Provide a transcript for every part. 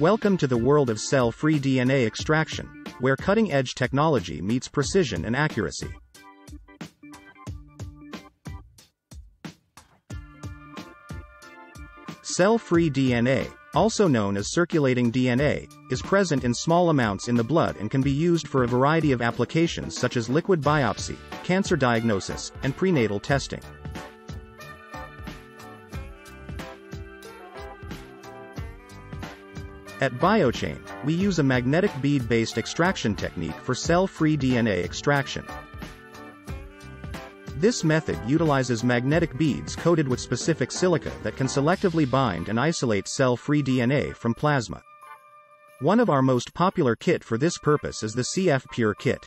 Welcome to the world of cell-free DNA extraction, where cutting-edge technology meets precision and accuracy. Cell-free DNA, also known as circulating DNA, is present in small amounts in the blood and can be used for a variety of applications such as liquid biopsy, cancer diagnosis, and prenatal testing. At BioChain, we use a magnetic bead-based extraction technique for cell-free DNA extraction. This method utilizes magnetic beads coated with specific silica that can selectively bind and isolate cell-free DNA from plasma. One of our most popular kit for this purpose is the cfPure kit.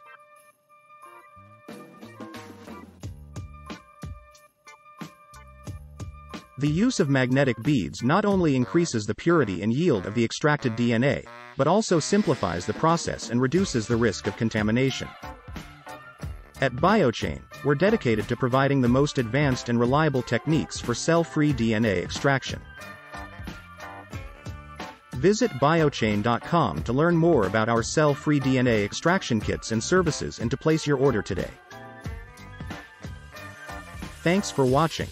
The use of magnetic beads not only increases the purity and yield of the extracted DNA, but also simplifies the process and reduces the risk of contamination. At BioChain, we're dedicated to providing the most advanced and reliable techniques for cell-free DNA extraction. Visit biochain.com to learn more about our cell-free DNA extraction kits and services and to place your order today. Thanks for watching.